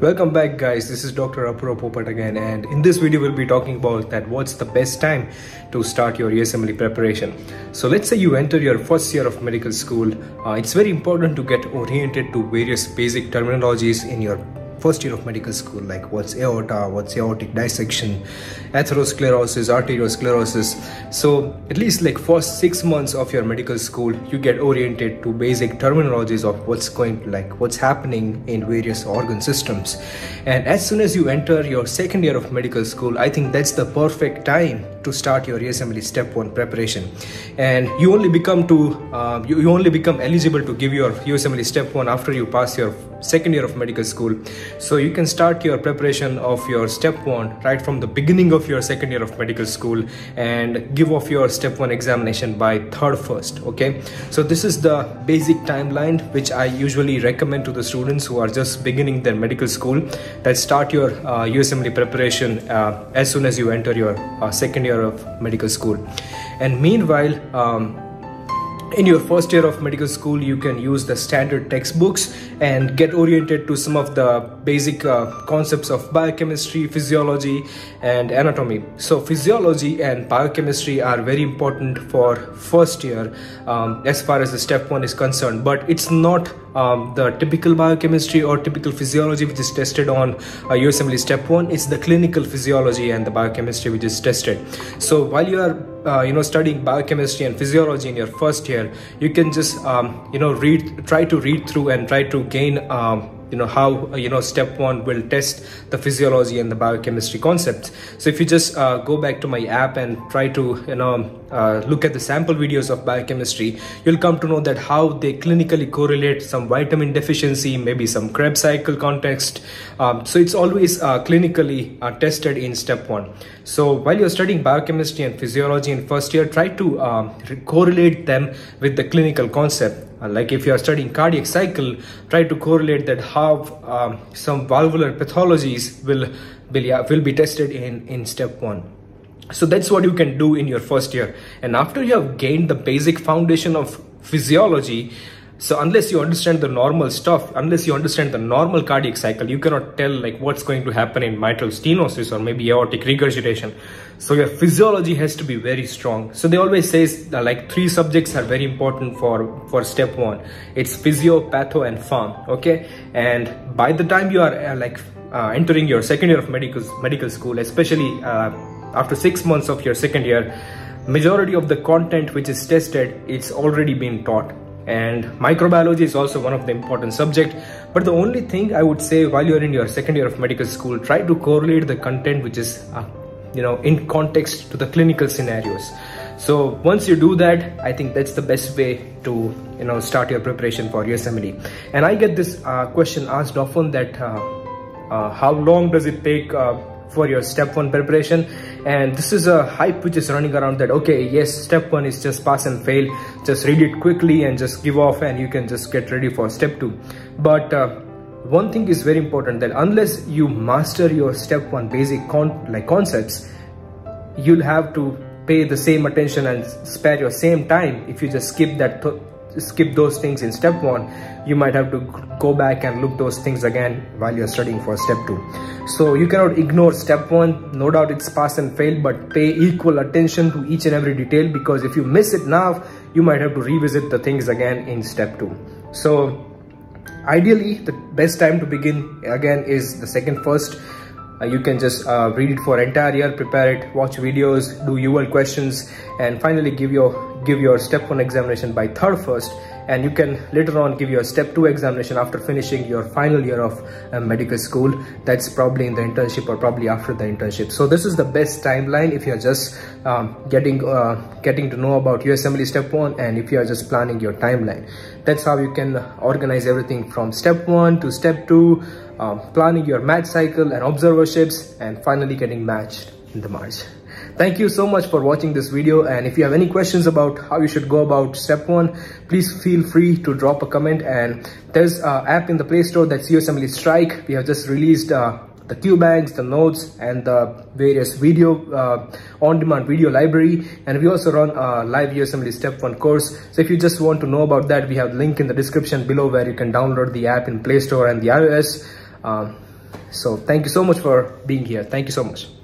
Welcome back guys, this is Dr. Apurva Popat again and in this video we'll be talking about that what's the best time to start your USMLE preparation. So let's say you enter your first year of medical school, uh, it's very important to get oriented to various basic terminologies in your first year of medical school like what's aorta what's aortic dissection atherosclerosis arteriosclerosis. So at least like first six months of your medical school you get oriented to basic terminologies of what's going like what's happening in various organ systems. And as soon as you enter your second year of medical school i think that's the perfect time to start your USMLE step one preparation. And you only become to uh, you, you only become eligible to give your USMLE step one after you pass your second year of medical school. So you can start your preparation of your step one right from the beginning of your second year of medical school and give off your step one examination by third first okay? So this is the basic timeline which i usually recommend to the students who are just beginning their medical school that start your uh, usmle preparation uh, as soon as you enter your uh, second year of medical school. And meanwhile um, in your first year of medical school you can use the standard textbooks and get oriented to some of the basic uh, concepts of biochemistry physiology and anatomy. So physiology and biochemistry are very important for first year um, as far as the step one is concerned. But it's not um, the typical biochemistry or typical physiology which is tested on uh, USMLE step one. It's the clinical physiology and the biochemistry which is tested. So while you are uh, you know studying biochemistry and physiology in your first year you can just um, you know read try to read through and try to gain um, you know how uh, you know step one will test the physiology and the biochemistry concepts so if you just uh, go back to my app and try to you know uh, look at the sample videos of biochemistry you'll come to know that how they clinically correlate some vitamin deficiency maybe some krebs cycle context. Um, so it's always uh, clinically uh, tested in step one. So while you're studying biochemistry and physiology in first year try to um, correlate them with the clinical concept like if you are studying cardiac cycle try to correlate that how um, some valvular pathologies will yeah, will be tested in in step one. So that's what you can do in your first year. And after you have gained the basic foundation of physiology so unless you understand the normal stuff, unless you understand the normal cardiac cycle, you cannot tell like what's going to happen in mitral stenosis or maybe aortic regurgitation. So your physiology has to be very strong. So they always say that like three subjects are very important for, for step one. It's physio, patho and pharm. Okay. And by the time you are uh, like uh, entering your second year of medical, medical school, especially uh, after six months of your second year, majority of the content which is tested, it's already been taught and microbiology is also one of the important subject. But the only thing i would say while you're in your second year of medical school try to correlate the content which is uh, you know in context to the clinical scenarios. So once you do that i think that's the best way to you know start your preparation for your usmle and i get this uh, question asked often that uh, uh how long does it take uh, for your step one preparation and this is a hype which is running around that okay yes step one is just pass and fail. Just read it quickly and just give off and you can just get ready for step two. But uh, one thing is very important that unless you master your step one basic con like concepts you'll have to pay the same attention and spare your same time if you just skip that skip those things in step one you might have to go back and look those things again while you're studying for step two. So you cannot ignore step one. No doubt it's pass and fail but pay equal attention to each and every detail because if you miss it now you might have to revisit the things again in step two. So ideally the best time to begin again is the second first uh, you can just uh, read it for entire year prepare it watch videos do ul questions and finally give your give your step one examination by third first. And you can later on give your step two examination after finishing your final year of uh, medical school. That's probably in the internship or probably after the internship. So this is the best timeline if you're just um, getting uh, getting to know about USMLE step one and if you are just planning your timeline that's how you can organize everything from step one to step two um, planning your match cycle and observerships and finally getting matched in the March. Thank you so much for watching this video and if you have any questions about how you should go about step one, please feel free to drop a comment and there's an app in the Play Store that's USMLE Strike. We have just released uh, the Q banks, the notes, and the various video uh, on-demand video library. And we also run a live USMLE Step 1 course. So if you just want to know about that, we have link in the description below where you can download the app in Play Store and the iOS. Um, So thank you so much for being here. Thank you so much.